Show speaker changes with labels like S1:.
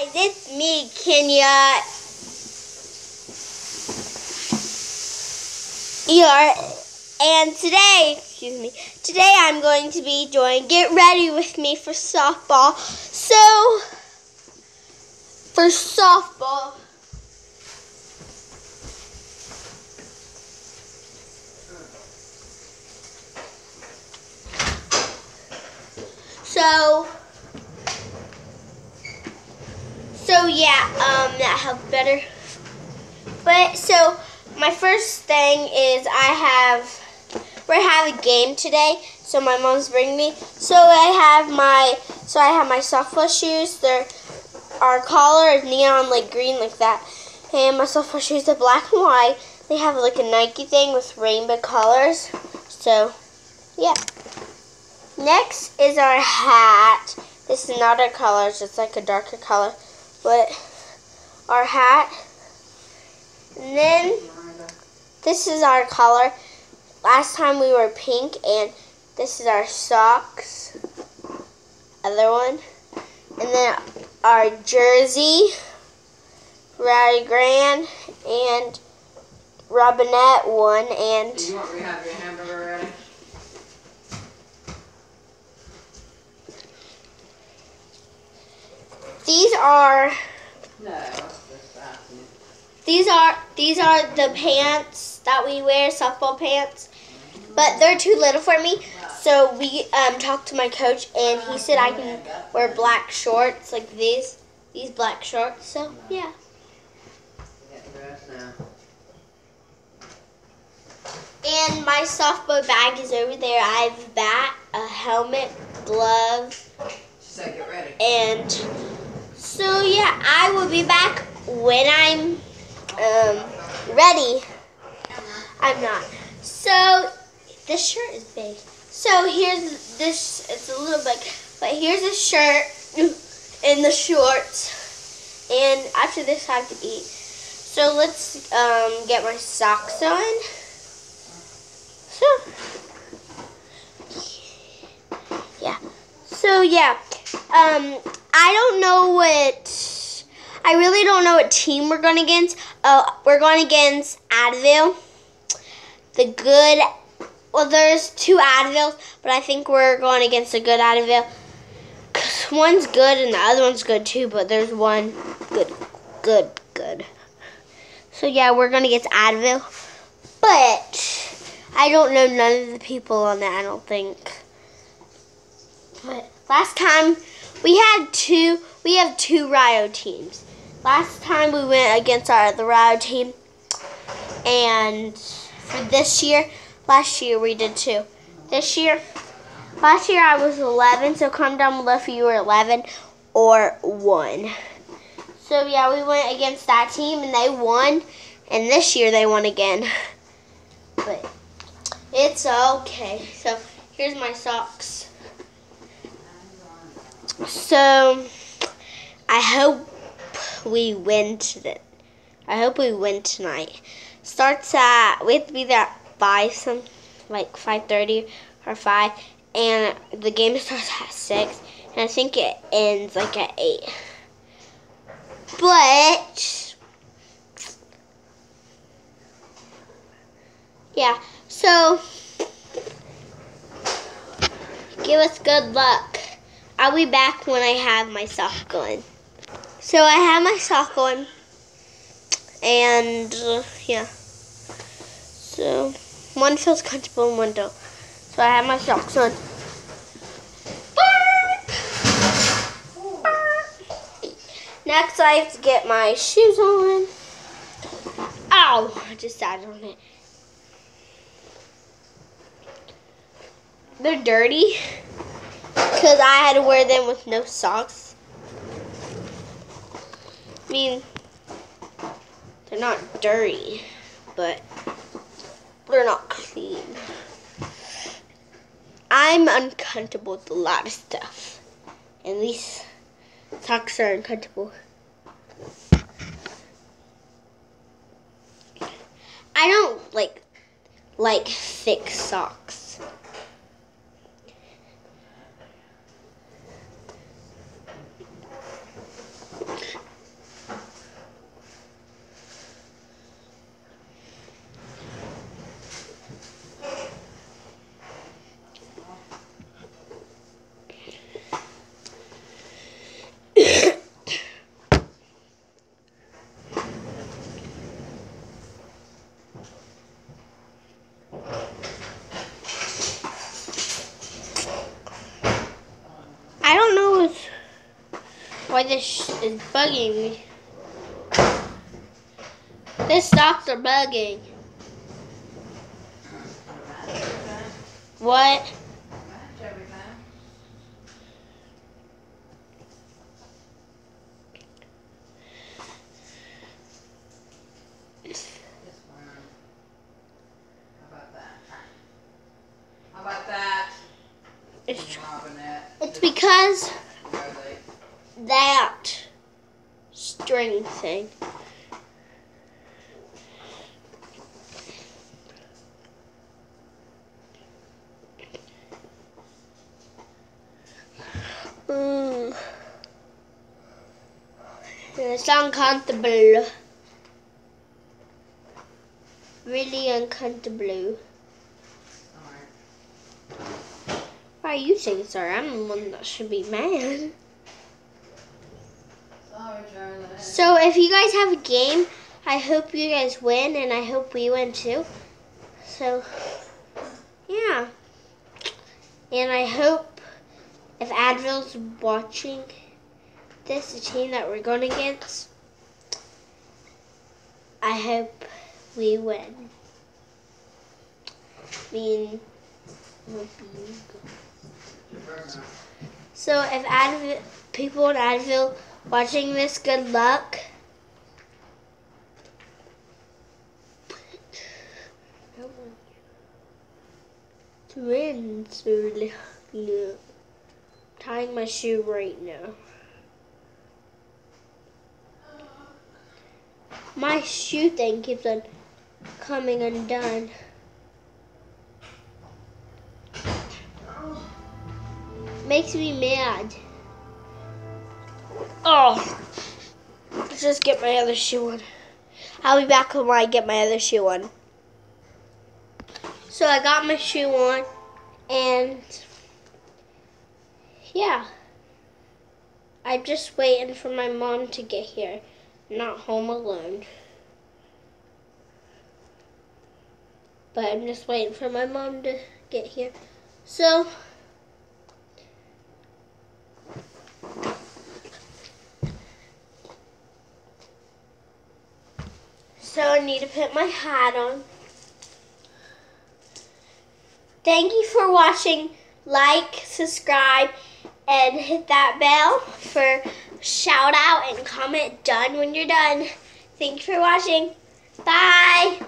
S1: guys, it's me, Kenya. ER, and today, excuse me, today I'm going to be doing Get Ready with Me for softball. So, for softball, so, so yeah, um, that helped better. But, so, my first thing is I have, we have a game today, so my mom's bringing me. So I have my, so I have my softball shoes. They're, our collar is neon like green like that. And my softball shoes are black and white. They have like a Nike thing with rainbow colors. So, yeah. Next is our hat. This is not our colors, it's like a darker color. But our hat. And then this is our color. Last time we were pink and this is our socks. Other one. And then our jersey. Rowdy Grand and Robinette one and
S2: Do you want me to have your hamburger ready?
S1: These are
S2: No, that's just asking.
S1: these are these are the pants that we wear, softball pants. But they're too little for me. So we um, talked to my coach and he said I can wear black shorts like these. These black shorts. So yeah.
S2: Get dressed now.
S1: And my softball bag is over there. I have a bat, a helmet, gloves,
S2: get ready.
S1: and so yeah, I will be back when I'm um, ready. I'm not. So this shirt is big. So here's this. It's a little big, but here's a shirt and the shorts. And after this, I have to eat. So let's um, get my socks on. So yeah. So yeah. Um, I don't know what. I really don't know what team we're going against. Uh, we're going against Advil. The good. Well, there's two Advils, but I think we're going against a good Advil. 'Cause one's good and the other one's good too, but there's one good, good, good. So yeah, we're going against Advil. But I don't know none of the people on that, I don't think. But last time we had two we have two Rio teams. Last time we went against our the Rio team and for this year, last year we did two. This year last year I was 11, so comment down below if you were 11 or 1. So yeah, we went against that team and they won and this year they won again. But it's okay. So here's my socks. So I hope we win today. I hope we win tonight. Starts at we have to be there at five some like five thirty or five and the game starts at six and I think it ends like at eight. But yeah, so give us good luck. I'll be back when I have my sock on. So I have my sock on, and uh, yeah. So one feels comfortable and one don't. So I have my socks on. Next, I have to get my shoes on. Ow! I just sat on it. They're dirty because I had to wear them with no socks. I mean, they're not dirty, but they're not clean. I'm uncomfortable with a lot of stuff, and these socks are uncomfortable. I don't like like thick socks. Why this is bugging me. This stocks are bugging. What?
S2: Match everything. This one. How about that? How about that?
S1: It's it's because? That string thing. Mm. It's uncomfortable. Really uncomfortable. Why are you saying sorry? I'm the one that should be mad. So if you guys have a game, I hope you guys win and I hope we win too. So yeah. And I hope if Advil's watching this, the team that we're going against, I hope we win. I mean, we'll be
S2: Your first one.
S1: so if Advil, people in Advil watching this, good luck. Twins are tying my shoe right now. My shoe thing keeps on coming undone. Makes me mad. Oh. Let's just get my other shoe on. I'll be back when I get my other shoe on. So I got my shoe on and yeah. I'm just waiting for my mom to get here. Not home alone. But I'm just waiting for my mom to get here. So So I need to put my hat on. Thank you for watching. Like, subscribe, and hit that bell for shout out and comment done when you're done. Thank you for watching. Bye.